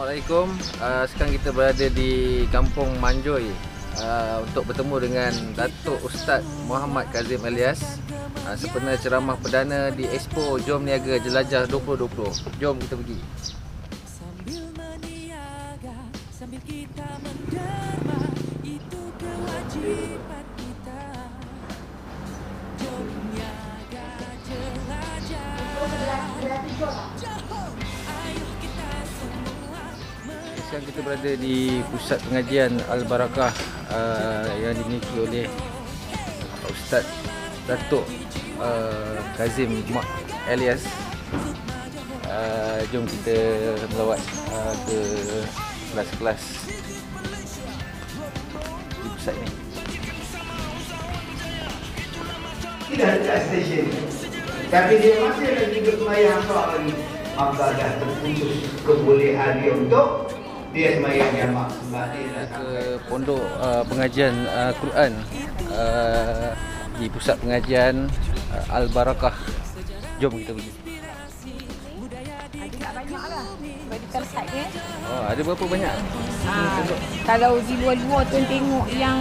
Assalamualaikum. Uh, sekarang kita berada di Kampung Manjoy uh, untuk bertemu dengan Datuk Ustaz Muhammad Kazim Elias uh, sempena ceramah perdana di Expo Jom Niaga Jelajah 2020. Jom kita pergi. Sambil meniaga, sambil kita menderma, itu kewajiban kita. Jom niaga jelajah. Sekarang kita berada di pusat pengajian Al-Barakah uh, yang dimiliki oleh Ustaz Datuk uh, Kazim Mak Elias. Uh, jom kita melawat uh, ke kelas-kelas di pusat ni. tidak dekat stesen tapi dia masih lagi bersemayam soal lagi maka dah terputus kebolehan dia untuk dia semayang jamak sebab dia dah ke pondok uh, pengajian uh, Quran uh, di pusat pengajian uh, Al Barakah. Jom kita pergi. Ada tak banyak lah Medical site ni Oh, ada berapa banyak? ha, Kalau di luar-luar tu tengok yang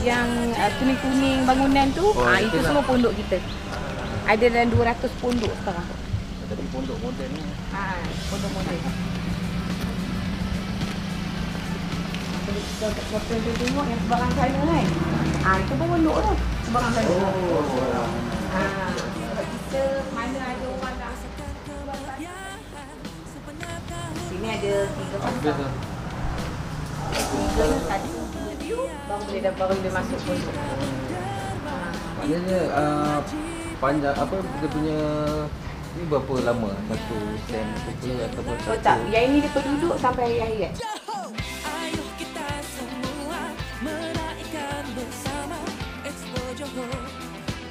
Yang uh, kuning-kuning bangunan tu Oh, ha, itu Itu semua pondok kita Ada dalam 200 pondok sekarang Tapi pondok moden ni. ha, Pondok moden Kita tengok yang sebarang sana kan ha, Itu pun pondok tu Sebarang sana oh, ha, Kita mana ada orang dah Sini ada tiga pasang. Tiga tadi view baru boleh dah baru boleh masuk. Ha. Maknanya uh, panjang apa dia punya ni berapa lama satu sem ke ataupun Oh satu tak, yang ini dia penduduk sampai hari-hari.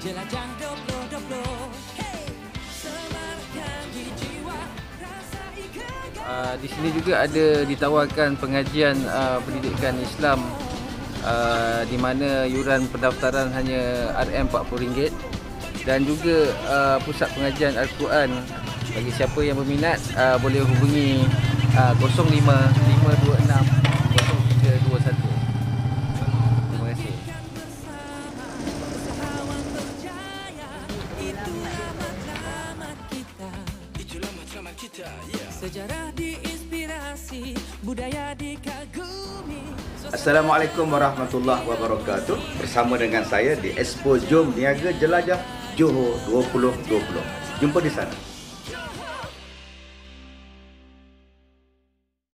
Jelajah 2020 Hey, semangatkan di Uh, sini juga ada ditawarkan pengajian uh, pendidikan Islam. Uh, di mana yuran pendaftaran hanya RM40 dan juga uh, pusat pengajian Al-Quran. Bagi siapa yang berminat uh, boleh hubungi uh, 05526 0321 Sejarah diinspirasi, budaya dikagumi. Assalamualaikum warahmatullahi wabarakatuh. Bersama dengan saya di Expo Jom Niaga Jelajah Johor 2020 jumpa di sana